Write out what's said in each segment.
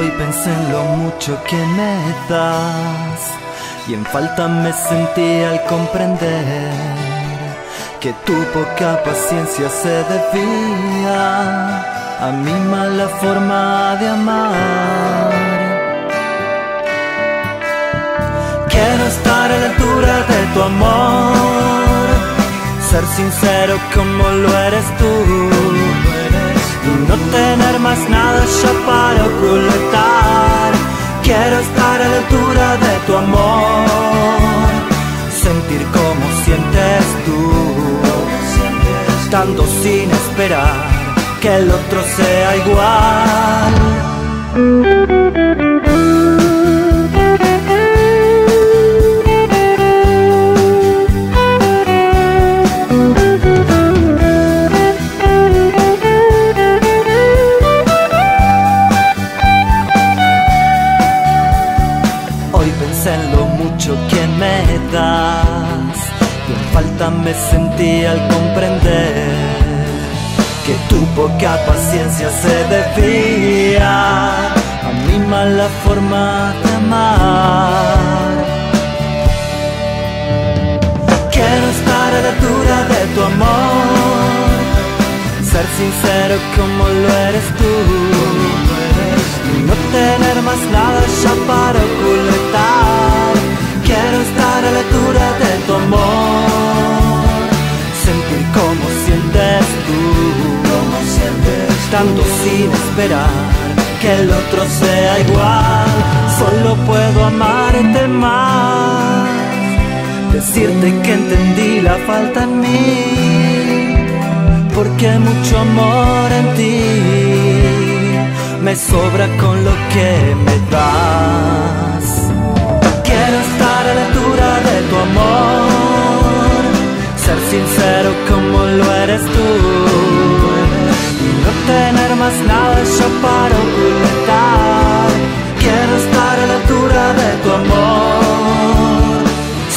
pensé en lo mucho que me das y en falta me sentí al comprender que tu poca paciencia se debía a mi mala forma de amar. Quiero estar a la altura de tu amor, ser sincero como lo eres tú no tener más nada ya para ocultar. Quiero estar a la altura de tu amor, sentir como sientes tú, estando sin esperar que el otro sea igual. Lo mucho que me das en falta me sentí al comprender que tu poca paciencia se debía a mi mala forma de amar. Quiero estar a la altura de tu amor, ser sincero como lo eres tú, y no tener más nada ya para ocultar. Como sientes tú, como sientes tanto sin esperar que el otro sea igual. Solo puedo amarte más, decirte que entendí la falta en mí, porque mucho amor en ti. Me sobra con lo que me das. Como lo eres tú, no tener más nada yo para ocultar. Quiero estar a la altura de tu amor,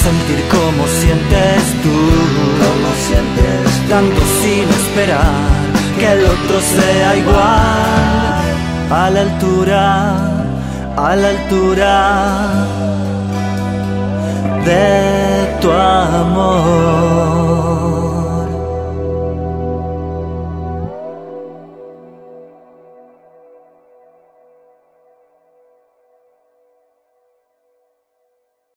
sentir como sientes tú, como sientes, tanto sin esperar que el otro sea igual, a la altura, a la altura de tu amor.